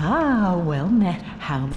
Ah, well met. How?